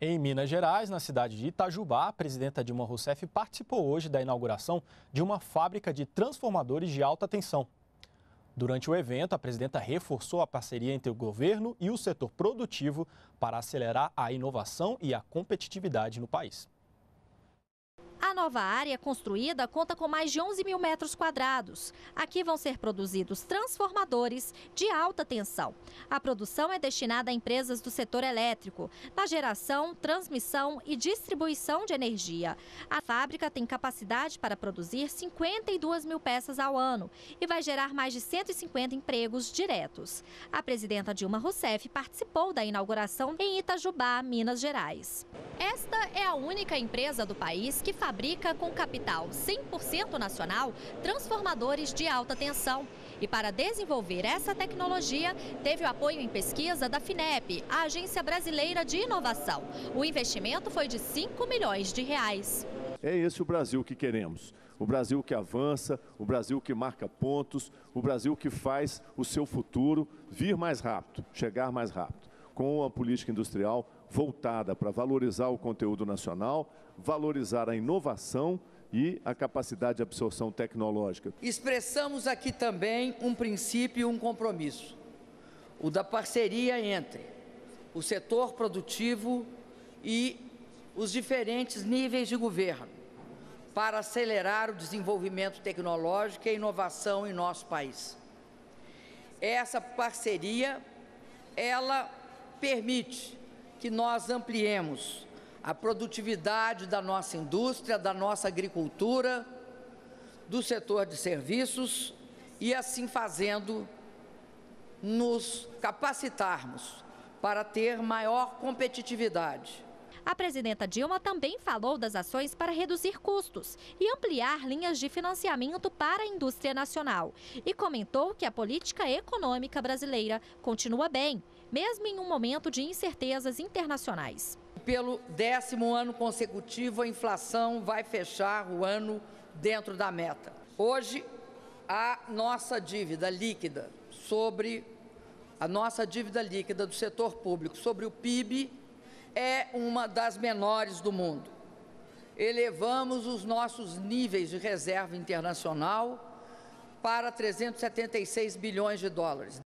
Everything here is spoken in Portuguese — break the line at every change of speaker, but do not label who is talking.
Em Minas Gerais, na cidade de Itajubá, a presidenta Dilma Rousseff participou hoje da inauguração de uma fábrica de transformadores de alta tensão. Durante o evento, a presidenta reforçou a parceria entre o governo e o setor produtivo para acelerar a inovação e a competitividade no país.
A nova área construída conta com mais de 11 mil metros quadrados. Aqui vão ser produzidos transformadores de alta tensão. A produção é destinada a empresas do setor elétrico, na geração, transmissão e distribuição de energia. A fábrica tem capacidade para produzir 52 mil peças ao ano e vai gerar mais de 150 empregos diretos. A presidenta Dilma Rousseff participou da inauguração em Itajubá, Minas Gerais. Esta é a única empresa do país que faz fabrica com capital 100% nacional transformadores de alta tensão. E para desenvolver essa tecnologia, teve o apoio em pesquisa da FINEP, a Agência Brasileira de Inovação. O investimento foi de 5 milhões de reais.
É esse o Brasil que queremos. O Brasil que avança, o Brasil que marca pontos, o Brasil que faz o seu futuro vir mais rápido, chegar mais rápido com a política industrial voltada para valorizar o conteúdo nacional, valorizar a inovação e a capacidade de absorção tecnológica.
Expressamos aqui também um princípio e um compromisso, o da parceria entre o setor produtivo e os diferentes níveis de governo, para acelerar o desenvolvimento tecnológico e a inovação em nosso país. Essa parceria, ela permite que nós ampliemos a produtividade da nossa indústria, da nossa agricultura, do setor de serviços e, assim fazendo, nos capacitarmos para ter maior competitividade.
A presidenta Dilma também falou das ações para reduzir custos e ampliar linhas de financiamento para a indústria nacional. E comentou que a política econômica brasileira continua bem, mesmo em um momento de incertezas internacionais.
Pelo décimo ano consecutivo, a inflação vai fechar o ano dentro da meta. Hoje, a nossa dívida líquida sobre a nossa dívida líquida do setor público sobre o PIB é uma das menores do mundo. Elevamos os nossos níveis de reserva internacional para 376 bilhões de dólares.